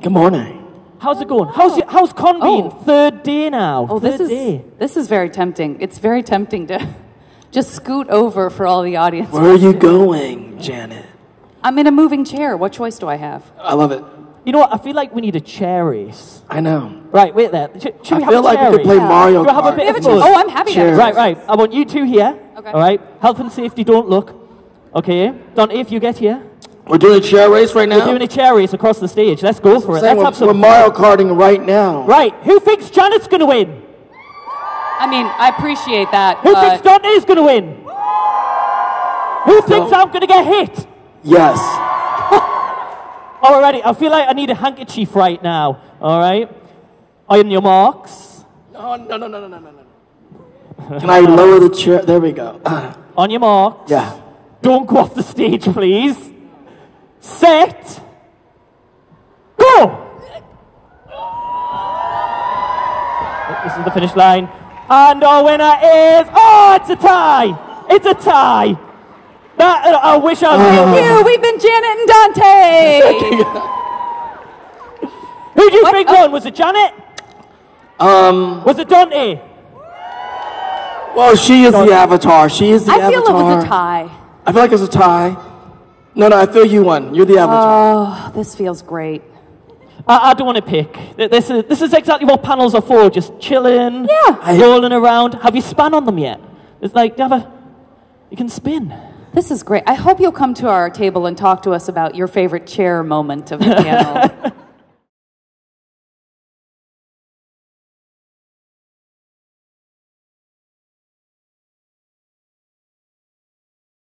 Good morning. How's it going? How's your, how's con oh. been? Oh. Third day now. Oh, Third this is day. this is very tempting. It's very tempting to just scoot over for all the audience. Where are you going, Janet? I'm in a moving chair. What choice do I have? I love it. You know what? I feel like we need a chair race. I know. Right, wait there. Should, should I we have feel a like chair we could play race? Mario Do we have a Kart. bit of a chair- oh, I'm happy to have Cheers. a Right, right. I want you two here. Okay. All right. Health and safety, don't look. Okay. Dante, if you get here. We're doing a chair race right now. We're doing a chair race across the stage. Let's go for it. Saying Let's we're, have we're some. Mario Karting right now. Right. Who thinks Janet's going to win? I mean, I appreciate that. Who but thinks is going to win? Who thinks I'm going to get hit? Yes. Alrighty, I feel like I need a handkerchief right now. All right. On your marks. No, no, no, no, no, no, no. Can I lower the chair? There we go. On your marks. yeah. Don't go off the stage, please. Set. Go! This is the finish line. And our winner is. Oh, it's a tie! It's a tie! That, uh, I wish I was. Thank you. We've been Janet and Dante. Who do you What? think Oh. won? Was it Janet? Um. Was it Dante? Well, she is the avatar. She is the I feel avatar. it was a tie. I feel like it's a tie. No, no. I feel you won. You're the avatar. Oh, this feels great. I, I don't want to pick. This is, this is exactly what panels are for. Just chilling, Yeah. rolling around. Have you spun on them yet? It's like, you have a, you can spin. This is great. I hope you'll come to our table and talk to us about your favorite chair moment of the panel.